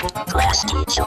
Class teacher.